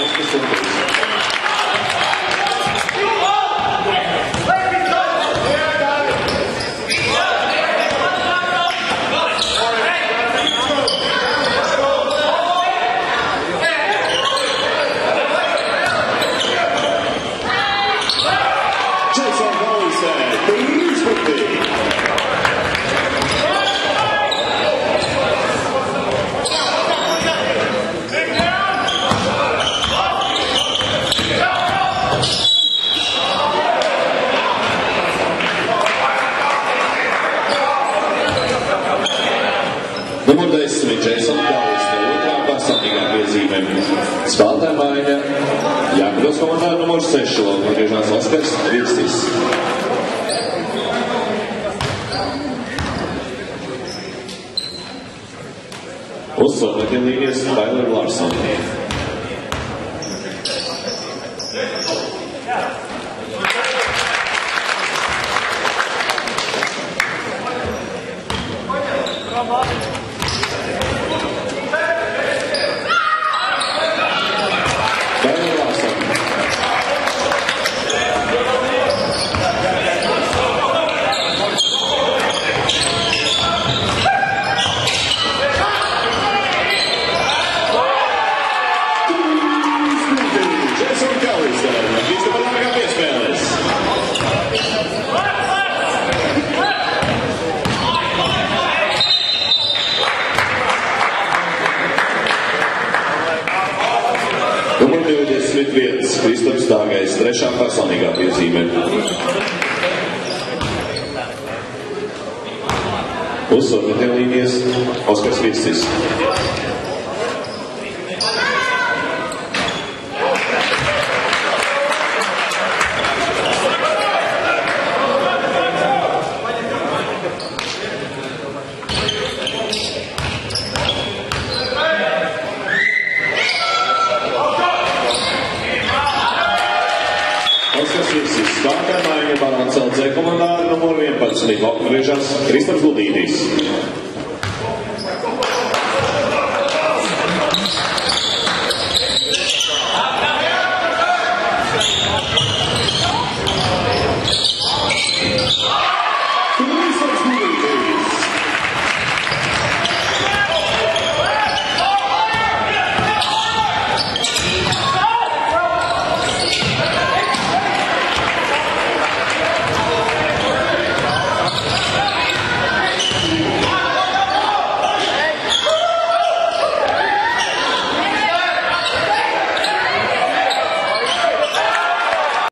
Obrigado. Numur 10. Jason Gallis no otrā personīgā piezīmē. Spēlētāja maiņa Jākļūst komandā numur 6. Atgriežās Oskars Virsis. Uz sometiem līnijas Tyler Larson. Tyler 21. Kristaps Dāgais, trešā personīgā piezīme. Uzsver līnijas Oskars Virsis. Oskars Virsis, spēlētāja maiņa Barons LC komandā ar numuru 11. Atgriežas Kristaps Gudītis.